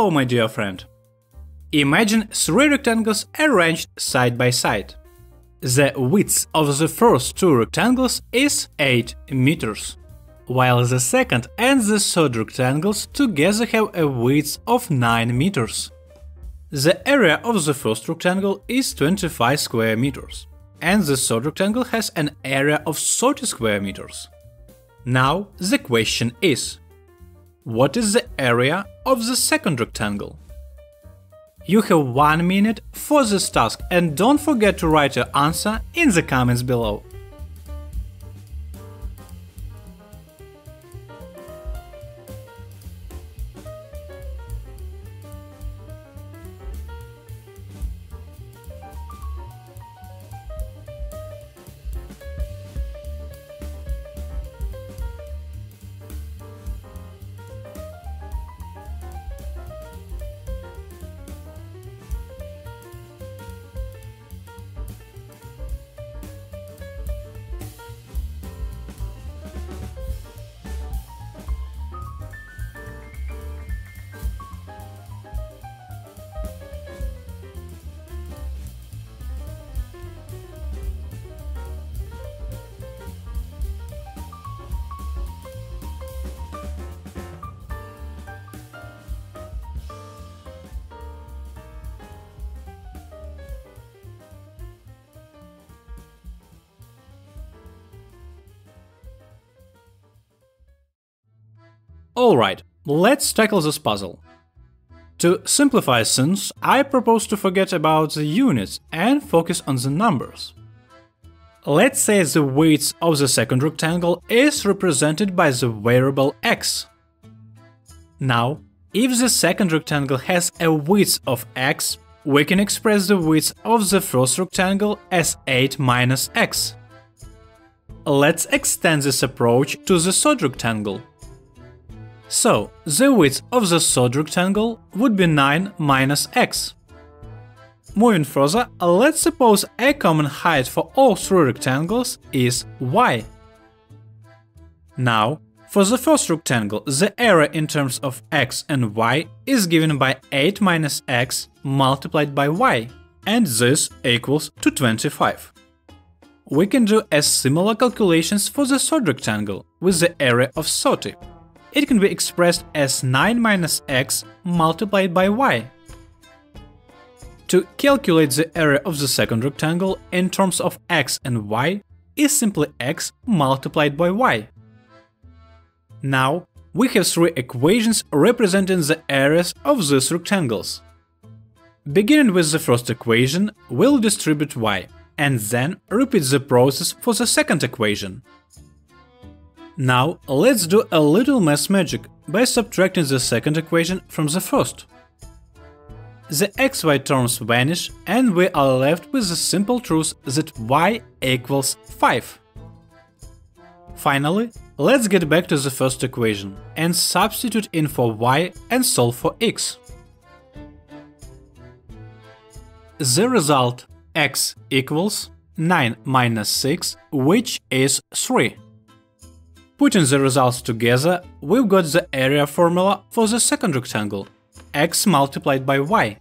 Hello, my dear friend. Imagine three rectangles arranged side by side. The width of the first two rectangles is 8 meters, while the second and the third rectangles together have a width of 9 meters. The area of the first rectangle is 25 square meters, and the third rectangle has an area of 30 square meters. Now the question is, what is the area of the second rectangle? You have one minute for this task and don't forget to write your answer in the comments below. Alright, let's tackle this puzzle. To simplify things, I propose to forget about the units and focus on the numbers. Let's say the width of the second rectangle is represented by the variable x. Now, if the second rectangle has a width of x, we can express the width of the first rectangle as 8 minus x. Let's extend this approach to the third rectangle. So, the width of the third rectangle would be 9 minus x. Moving further, let's suppose a common height for all three rectangles is y. Now, for the first rectangle, the area in terms of x and y is given by 8 minus x multiplied by y, and this equals to 25. We can do a similar calculations for the third rectangle with the area of 30 it can be expressed as 9 minus x multiplied by y. To calculate the area of the second rectangle in terms of x and y is simply x multiplied by y. Now, we have three equations representing the areas of these rectangles. Beginning with the first equation, we'll distribute y, and then repeat the process for the second equation. Now, let's do a little math magic by subtracting the second equation from the first. The xy terms vanish and we are left with the simple truth that y equals 5. Finally, let's get back to the first equation and substitute in for y and solve for x. The result x equals 9 minus 6, which is 3. Putting the results together, we've got the area formula for the second rectangle, x multiplied by y.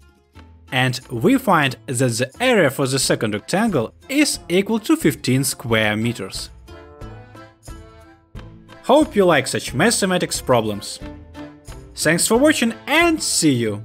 And we find that the area for the second rectangle is equal to 15 square meters. Hope you like such mathematics problems. Thanks for watching and see you!